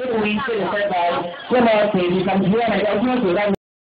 ṣé òun ìfẹ́ bá a ṣé máa tẹ̀lé kàmùsùn náà ẹ̀ka ọdún ọ̀sẹ̀ láti.